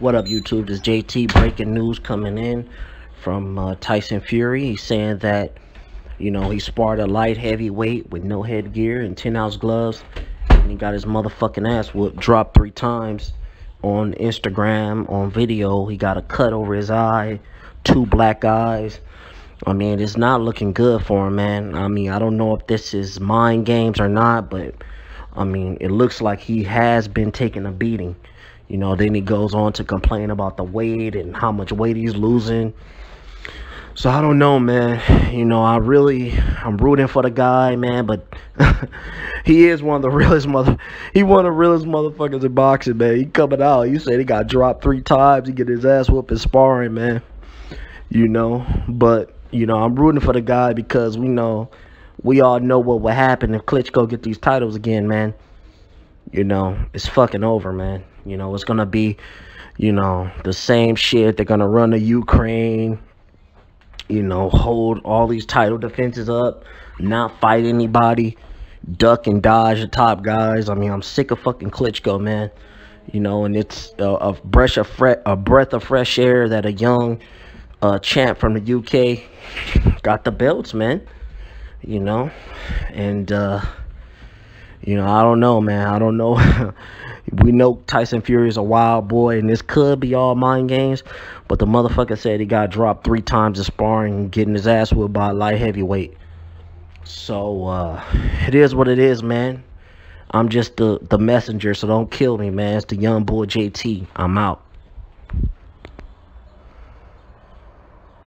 What up, YouTube? This JT breaking news coming in from uh, Tyson Fury. He's saying that, you know, he sparred a light heavyweight with no headgear and 10 ounce gloves. And he got his motherfucking ass whooped, dropped three times on Instagram, on video. He got a cut over his eye, two black eyes. I mean, it's not looking good for him, man. I mean, I don't know if this is mind games or not, but I mean, it looks like he has been taking a beating. You know, then he goes on to complain about the weight and how much weight he's losing. So I don't know, man. You know, I really, I'm rooting for the guy, man. But he is one of the realest mother. He one of the realest motherfuckers in boxing, man. He coming out. You said he got dropped three times. He get his ass whooped in sparring, man. You know, but you know, I'm rooting for the guy because we know, we all know what would happen if Klitschko get these titles again, man you know, it's fucking over, man. You know, it's gonna be, you know, the same shit. They're gonna run the Ukraine, you know, hold all these title defenses up, not fight anybody, duck and dodge the top guys. I mean, I'm sick of fucking Klitschko, man. You know, and it's a, a breath of fre- a breath of fresh air that a young uh, champ from the UK got the belts, man. You know, and uh you know, I don't know, man. I don't know. we know Tyson Fury is a wild boy, and this could be all mind games. But the motherfucker said he got dropped three times in sparring, getting his ass whipped by a light heavyweight. So uh, it is what it is, man. I'm just the the messenger, so don't kill me, man. It's the young boy JT. I'm out.